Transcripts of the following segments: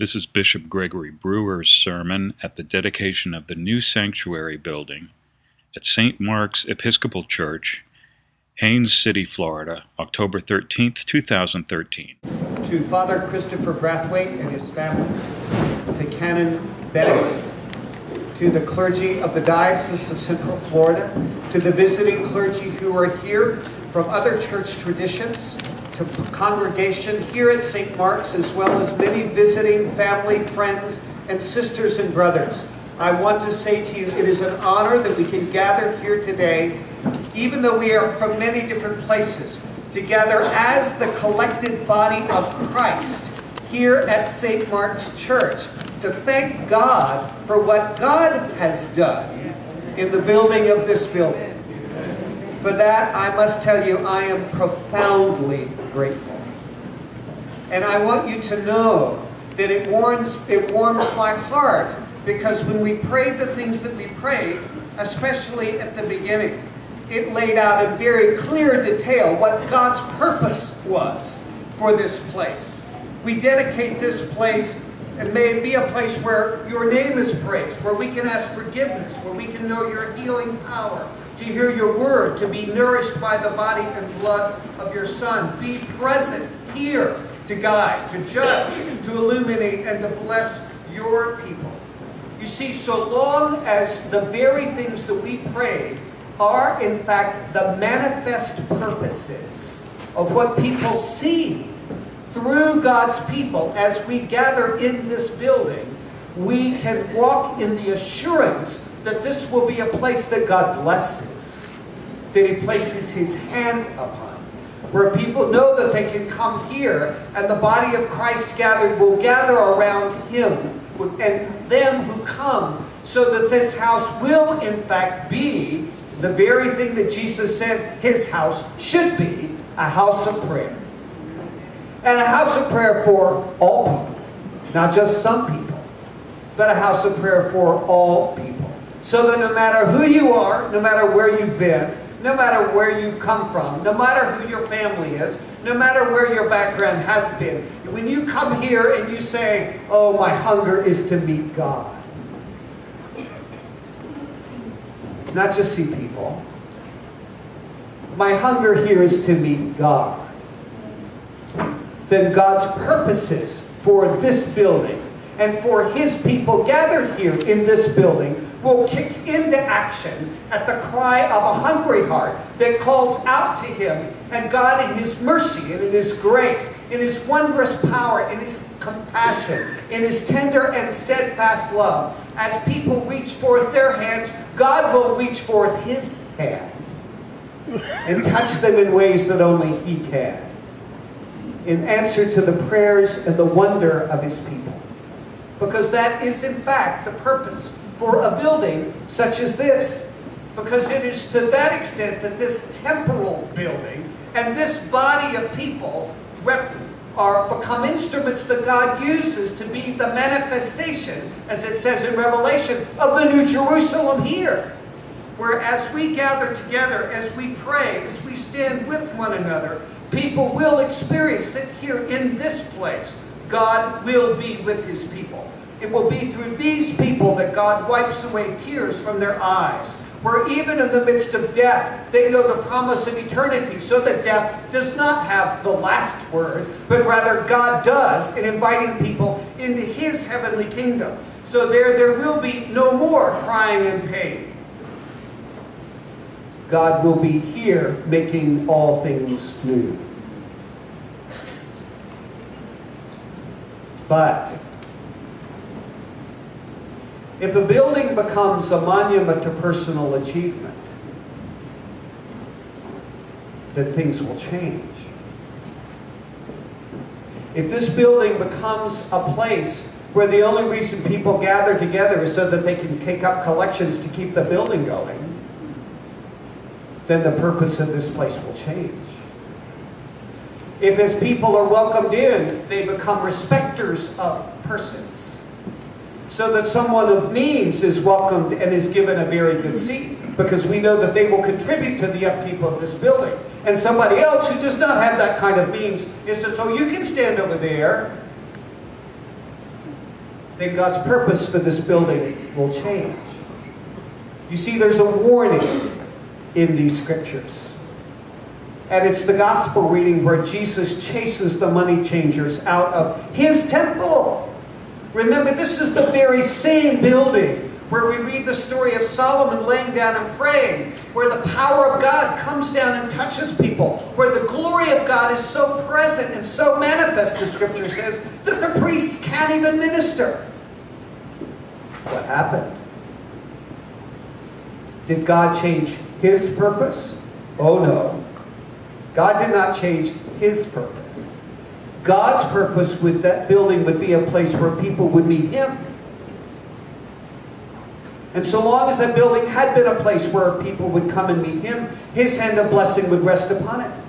This is Bishop Gregory Brewer's sermon at the dedication of the new sanctuary building at St. Mark's Episcopal Church, Haines City, Florida, October 13th, 2013. To Father Christopher Brathwaite and his family, to Canon Bennett, to the clergy of the Diocese of Central Florida, to the visiting clergy who are here from other church traditions, to congregation here at St. Mark's, as well as many visiting family, friends, and sisters and brothers. I want to say to you, it is an honor that we can gather here today, even though we are from many different places, together as the collected body of Christ here at St. Mark's Church to thank God for what God has done in the building of this building. For that, I must tell you, I am profoundly grateful. And I want you to know that it warms, it warms my heart because when we prayed the things that we prayed, especially at the beginning, it laid out in very clear detail what God's purpose was for this place. We dedicate this place and may it be a place where your name is praised, where we can ask forgiveness, where we can know your healing power, to hear your word, to be nourished by the body and blood of your Son. Be present here to guide, to judge, to illuminate, and to bless your people. You see, so long as the very things that we pray are, in fact, the manifest purposes of what people see through God's people as we gather in this building, we can walk in the assurance that this will be a place that God blesses, that He places His hand upon, where people know that they can come here and the body of Christ gathered will gather around Him and them who come so that this house will in fact be the very thing that Jesus said His house should be, a house of prayer. And a house of prayer for all people, not just some people, but a house of prayer for all people. So that no matter who you are, no matter where you've been, no matter where you've come from, no matter who your family is, no matter where your background has been, when you come here and you say, Oh, my hunger is to meet God, not just see people, my hunger here is to meet God, then God's purposes for this building and for His people gathered here in this building will kick into action at the cry of a hungry heart that calls out to Him. And God, in His mercy and in His grace, in His wondrous power, in His compassion, in His tender and steadfast love, as people reach forth their hands, God will reach forth His hand and touch them in ways that only He can. In answer to the prayers and the wonder of His people. Because that is, in fact, the purpose for a building such as this. Because it is to that extent that this temporal building and this body of people are become instruments that God uses to be the manifestation, as it says in Revelation, of the New Jerusalem here. Where as we gather together, as we pray, as we stand with one another, people will experience that here in this place, God will be with his people. It will be through these people that God wipes away tears from their eyes. Where even in the midst of death, they know the promise of eternity, so that death does not have the last word, but rather God does in inviting people into His heavenly kingdom. So there, there will be no more crying and pain. God will be here making all things new. But if a building becomes a monument to personal achievement, then things will change. If this building becomes a place where the only reason people gather together is so that they can take up collections to keep the building going, then the purpose of this place will change. If as people are welcomed in, they become respecters of persons so that someone of means is welcomed and is given a very good seat because we know that they will contribute to the upkeep of this building. And somebody else who does not have that kind of means is says, so you can stand over there. then God's purpose for this building will change. You see, there's a warning in these scriptures. And it's the gospel reading where Jesus chases the money changers out of his temple. Remember, this is the very same building where we read the story of Solomon laying down and praying, where the power of God comes down and touches people, where the glory of God is so present and so manifest, the scripture says, that the priests can't even minister. What happened? Did God change his purpose? Oh no. God did not change his purpose. God's purpose with that building would be a place where people would meet him. And so long as that building had been a place where people would come and meet him, his hand of blessing would rest upon it.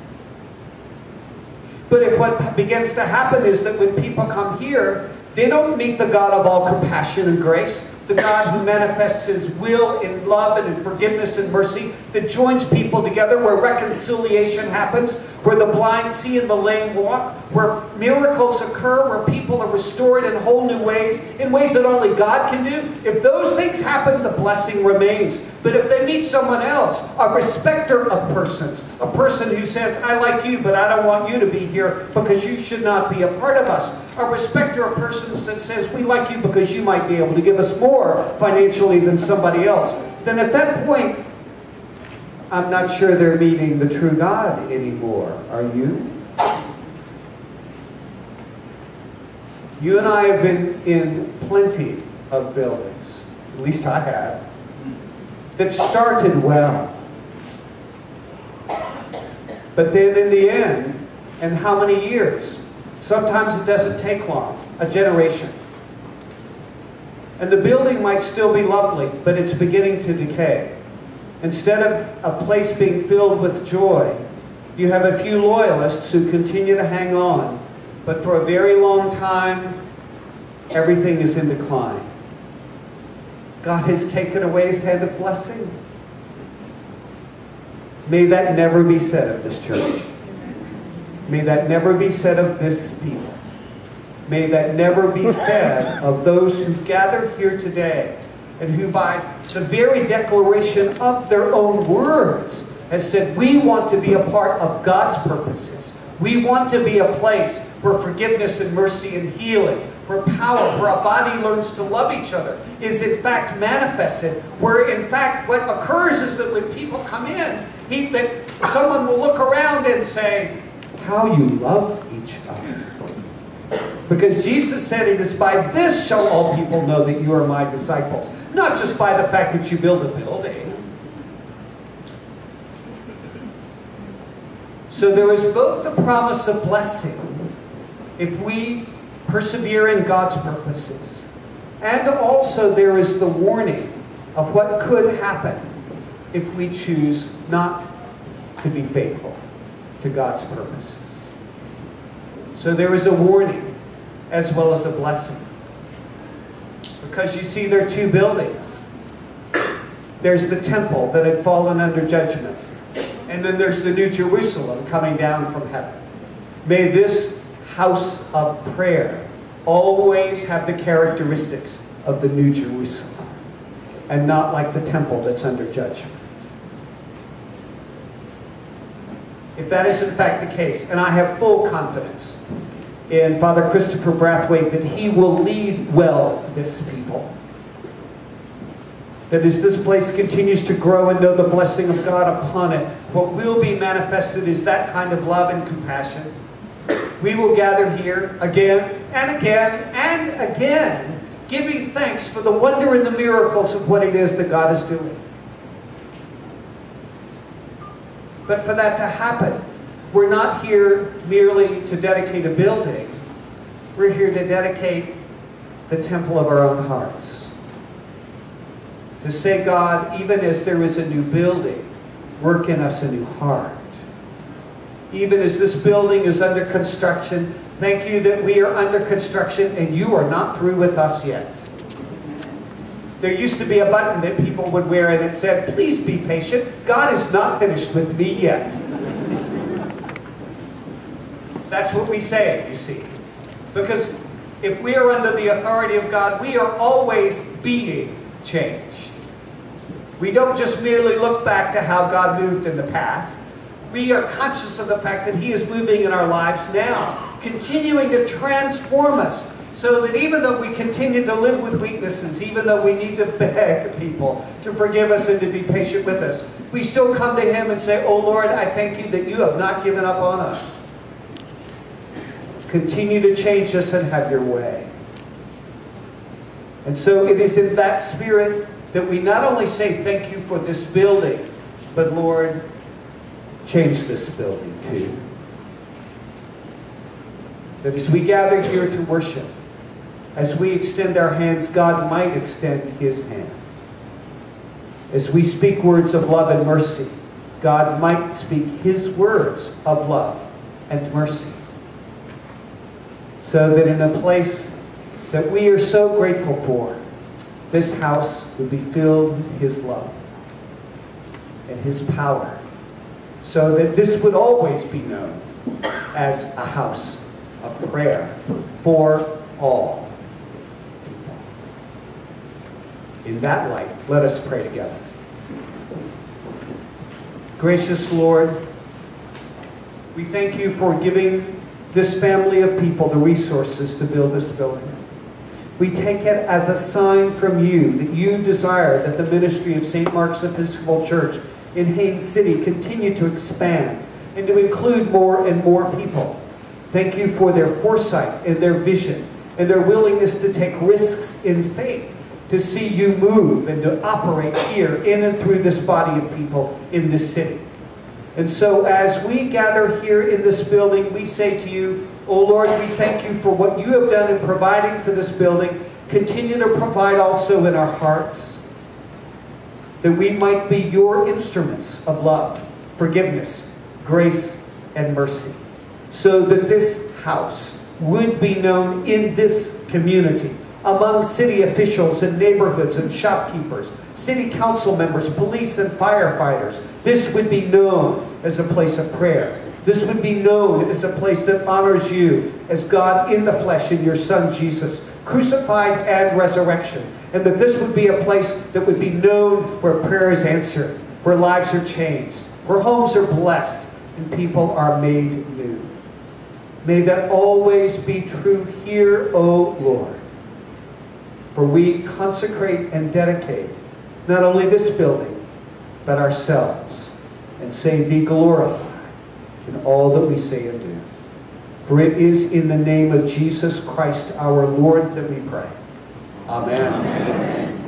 But if what begins to happen is that when people come here, they don't meet the God of all compassion and grace, the God who manifests his will in love and in forgiveness and mercy, that joins people together where reconciliation happens, where the blind see and the lame walk, where miracles occur, where people are restored in whole new ways, in ways that only God can do. If those things happen, the blessing remains. But if they meet someone else, a respecter of persons, a person who says, I like you, but I don't want you to be here because you should not be a part of us, a respecter of persons that says, we like you because you might be able to give us more financially than somebody else, then at that point, I'm not sure they're meeting the true God anymore. Are you? You and I have been in plenty of buildings, at least I have, that started well. But then in the end, and how many years? Sometimes it doesn't take long, a generation. And the building might still be lovely, but it's beginning to decay. Instead of a place being filled with joy, you have a few loyalists who continue to hang on, but for a very long time, everything is in decline. God has taken away his hand of blessing. May that never be said of this church. May that never be said of this people. May that never be said of those who gather here today and who by the very declaration of their own words has said, we want to be a part of God's purposes. We want to be a place where forgiveness and mercy and healing, where power, where a body learns to love each other, is in fact manifested. Where in fact what occurs is that when people come in, he, that someone will look around and say, how you love each other. Because Jesus said it is by this shall all people know that you are my disciples. Not just by the fact that you build a building. So there is both the promise of blessing if we persevere in God's purposes. And also there is the warning of what could happen if we choose not to be faithful to God's purposes. So there is a warning as well as a blessing. Because you see, there are two buildings. There's the temple that had fallen under judgment. And then there's the New Jerusalem coming down from heaven. May this house of prayer always have the characteristics of the New Jerusalem and not like the temple that's under judgment. If that is in fact the case, and I have full confidence in Father Christopher Brathwaite that he will lead well this people. That as this place continues to grow and know the blessing of God upon it, what will be manifested is that kind of love and compassion. We will gather here again and again and again, giving thanks for the wonder and the miracles of what it is that God is doing. But for that to happen, we're not here merely to dedicate a building. We're here to dedicate the temple of our own hearts. To say, God, even as there is a new building, work in us a new heart. Even as this building is under construction, thank you that we are under construction and you are not through with us yet. There used to be a button that people would wear and it said, please be patient. God is not finished with me yet. That's what we say, you see. Because if we are under the authority of God, we are always being changed. We don't just merely look back to how God moved in the past. We are conscious of the fact that He is moving in our lives now, continuing to transform us so that even though we continue to live with weaknesses, even though we need to beg people to forgive us and to be patient with us, we still come to Him and say, Oh Lord, I thank you that you have not given up on us. Continue to change us and have your way. And so it is in that spirit that we not only say thank you for this building, but Lord, change this building too. That as we gather here to worship, as we extend our hands, God might extend his hand. As we speak words of love and mercy, God might speak his words of love and mercy. So that in a place that we are so grateful for, this house would be filled with his love and his power. So that this would always be known as a house of prayer for all. In that light, let us pray together. Gracious Lord, we thank you for giving this family of people the resources to build this building. We take it as a sign from you that you desire that the ministry of St. Mark's Episcopal Church in Haines City continue to expand and to include more and more people. Thank you for their foresight and their vision and their willingness to take risks in faith to see you move and to operate here in and through this body of people in this city. And so as we gather here in this building, we say to you, Oh Lord, we thank you for what you have done in providing for this building. Continue to provide also in our hearts that we might be your instruments of love, forgiveness, grace, and mercy. So that this house would be known in this community among city officials and neighborhoods and shopkeepers, city council members, police and firefighters. This would be known as a place of prayer. This would be known as a place that honors you as God in the flesh in your Son Jesus, crucified and resurrection. And that this would be a place that would be known where prayer is answered, where lives are changed, where homes are blessed, and people are made new. May that always be true here, O Lord. For we consecrate and dedicate not only this building, but ourselves, and say, Be glorified in all that we say and do. For it is in the name of Jesus Christ our Lord that we pray. Amen. Amen.